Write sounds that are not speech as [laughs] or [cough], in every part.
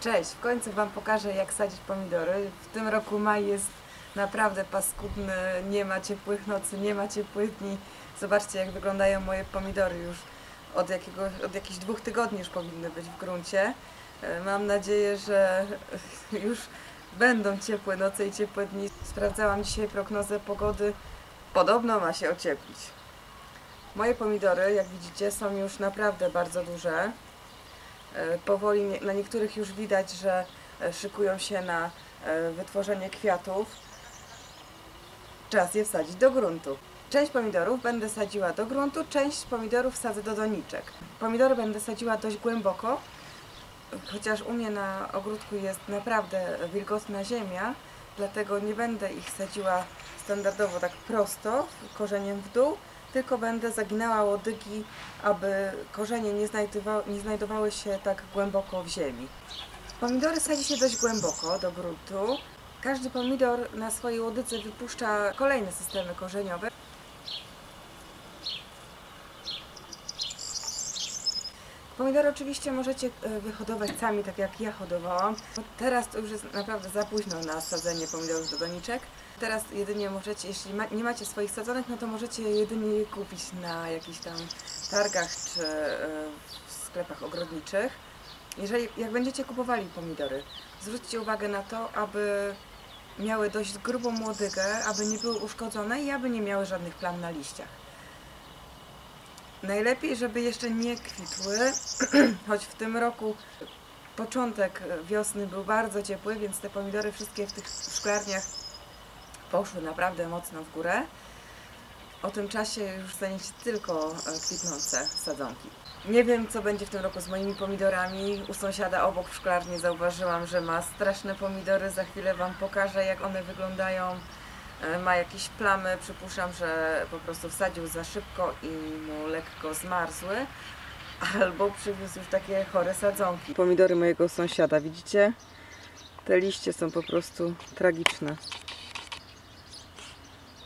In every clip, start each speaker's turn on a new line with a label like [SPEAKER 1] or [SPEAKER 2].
[SPEAKER 1] Cześć, w końcu Wam pokażę jak sadzić pomidory. W tym roku maj jest naprawdę paskudny, nie ma ciepłych nocy, nie ma ciepłych dni. Zobaczcie jak wyglądają moje pomidory już od, jakiegoś, od jakichś dwóch tygodni już powinny być w gruncie. E, Mam nadzieję, że [laughs] już będą ciepłe noce i ciepłe dni. Sprawdzałam dzisiaj prognozę pogody. Podobno ma się ocieplić. Moje pomidory, jak widzicie, są już naprawdę bardzo duże. E, Powoli na niektórych już widać, że e, szykują się na e, wytworzenie kwiatów. Czas je wsadzić do gruntu. Część pomidorów będę sadziła do gruntu, część pomidorów sadzę do doniczek. Pomidory będę sadziła dość głęboko, chociaż u mnie na ogródku jest naprawdę wilgotna ziemia, dlatego nie będę ich sadziła standardowo tak prosto, korzeniem w dół, tylko będę zaginała łodygi, aby korzenie nie, nie znajdowały się tak głęboko w ziemi. Pomidory sadzi się dość głęboko do gruntu. Każdy pomidor na swojej łodydze wypuszcza kolejne systemy korzeniowe. Pomidory oczywiście możecie e, wyhodować sami, tak jak ja hodowałam. Teraz to już jest naprawdę za późno na sadzenie pomidorów do doniczek. Teraz jedynie możecie, jeśli ma, nie macie swoich sadzonych, no to możecie jedynie je kupić na jakichś tam targach czy e, w sklepach ogrodniczych. Jeżeli, jak będziecie kupowali pomidory, zwróćcie uwagę na to, aby miały dość grubą młodygę, aby nie były uszkodzone i aby nie miały żadnych plam na liściach. Najlepiej, żeby jeszcze nie kwitły, [clears throat] choć w tym roku początek wiosny był bardzo ciepły, więc te pomidory wszystkie w tych szklarniach poszły naprawdę mocno w górę. O tym czasie już staniecie tylko e, kwitnące sadzonki. Nie wiem, co będzie w tym roku z moimi pomidorami. U sąsiada obok w szklarni zauważyłam, że ma straszne pomidory. Za chwilę Wam pokażę, jak one wyglądają. E, Ma jakieś plamy, przypuszczam, że po prostu wsadził za szybko i mu lekko zmarzły. Albo przywiózł już takie chore sadzonki. Pomidory mojego sąsiada, widzicie? Te liście są po prostu tragiczne.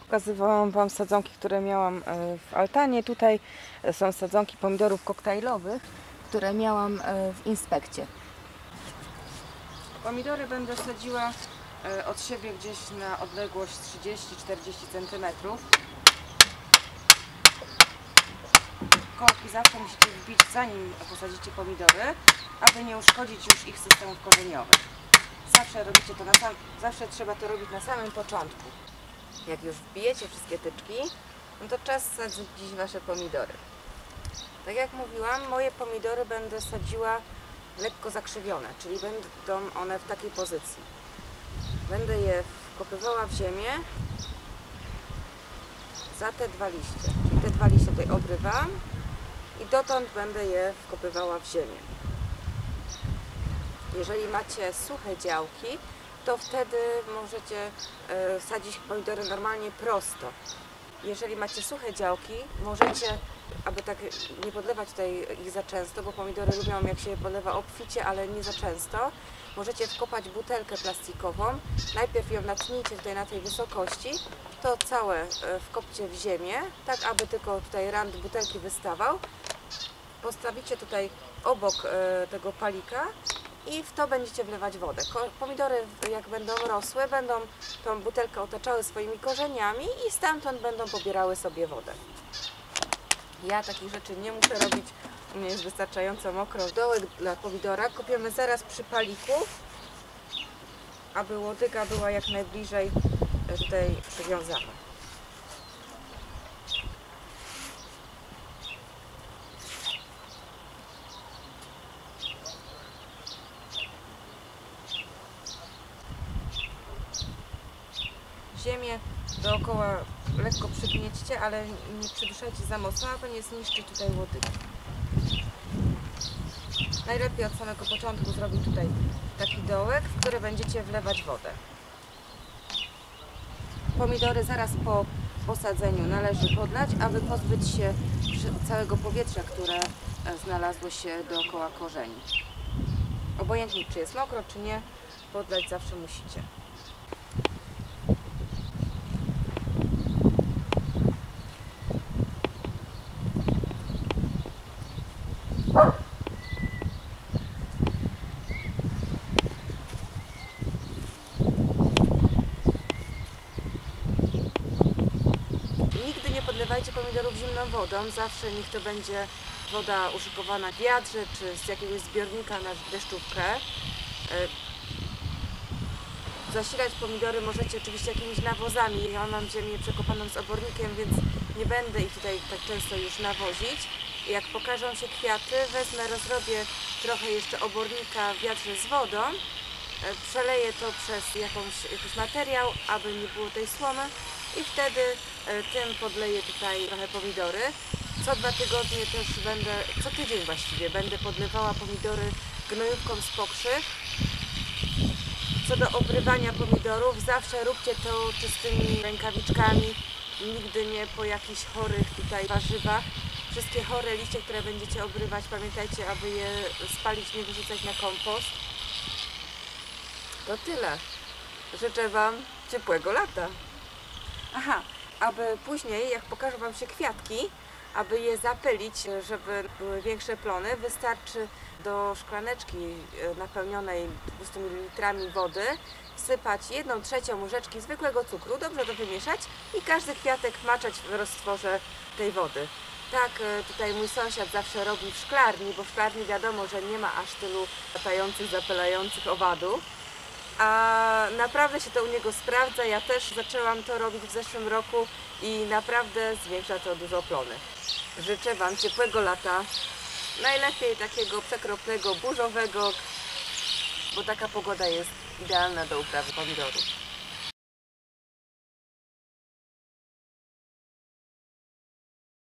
[SPEAKER 1] Pokazywałam Wam sadzonki, które miałam e, w altanie. Tutaj e, są sadzonki pomidorów koktajlowych, które miałam w inspekcie. Pomidory będę sadziła od siebie gdzieś na odległość 30-40 cm. Kołki zawsze musicie wbić zanim posadzicie pomidory, aby nie uszkodzić już ich systemów korzeniowych. Zawsze robicie to na sam, zawsze trzeba to robić na samym początku. Jak już wbijecie wszystkie tyczki, no to czas sadzić Wasze pomidory. Tak jak mówiłam, moje pomidory będę sadziła lekko zakrzywione, czyli będą one w takiej pozycji. Będę je wkopywała w ziemię za te dwa liście. Czyli te dwa liście tutaj obrywam i dotąd będę je wkopywała w ziemię. Jeżeli macie suche działki, to wtedy możecie e, sadzić pomidory normalnie prosto. Jeżeli macie suche działki, możecie, aby tak nie podlewać tutaj ich za często, bo pomidory lubią jak się podlewa obficie, ale nie za często, możecie wkopać butelkę plastikową. Najpierw ją natnijcie tutaj na tej wysokości, to całe e, wkopcie w ziemię, tak aby tylko tutaj rand butelki wystawał. Postawicie tutaj obok e, tego palika i w to będziecie wlewać wodę. Pomidory jak będą rosły, będą tą butelkę otaczały swoimi korzeniami i stamtąd będą pobierały sobie wodę. Ja takich rzeczy nie muszę robić, u mnie jest wystarczająco mokro. Dołek dla pomidora kopiemy zaraz przy paliku, aby łodyga była jak najbliżej tutaj przywiązana. Ziemię dookoła lekko przygniećcie, ale nie przyduszajcie za mocno, aby nie zniszczyć tutaj łodygi. Najlepiej od samego początku zrobić tutaj taki dołek, w który będziecie wlewać wodę. Pomidory zaraz po posadzeniu należy podlać, aby pozbyć się całego powietrza, które e, znalazło się dookoła korzeni. Obojętnie czy jest mokro, czy nie, podlać zawsze musicie. Nigdy nie podlewajcie pomidorów zimną wodą, zawsze niech to będzie woda uszykowana w wiatrze czy z jakiegoś zbiornika na deszczówkę. E, zasilać pomidory możecie oczywiście jakimiś nawozami. Ja mam ziemię przekopaną z obornikiem, więc nie będę ich tutaj tak często już nawozić. Jak pokażą się kwiaty, wezmę, rozrobię trochę jeszcze obornika w wiatrze z wodą, e, przeleję to przez jakąś, jakiś materiał, aby nie było tej słomy i wtedy e, tym podleję tutaj trochę pomidory. Co dwa tygodnie też będę, co tydzień właściwie, będę podlewała pomidory gnojówką z pokrzyw. Co do obrywania pomidorów, zawsze róbcie to czystymi rękawiczkami, nigdy nie po jakichś chorych tutaj warzywach. Wszystkie chore liście, które będziecie obrywać, pamiętajcie, aby je spalić, nie wyrzucać na kompost. To tyle. Życzę Wam ciepłego lata. Aha, aby później, jak pokażą Wam się kwiatki, aby je zapylić, żeby były większe plony, wystarczy do szklaneczki e, napełnionej 200 ml wody wsypać jedną trzecią łyżeczki zwykłego cukru, dobrze to wymieszać i każdy kwiatek maczać w roztworze tej wody. Tak e, tutaj mój sąsiad zawsze robi w szklarni, bo w szklarni wiadomo, że nie ma aż tylu latających, zapylających owadów. A naprawdę się to u niego sprawdza. Ja też zaczęłam to robić w zeszłym roku i naprawdę zwiększa to dużo plony. Życzę Wam ciepłego lata. Najlepiej takiego przekropnego, burzowego, bo taka pogoda jest idealna do uprawy pomidorów.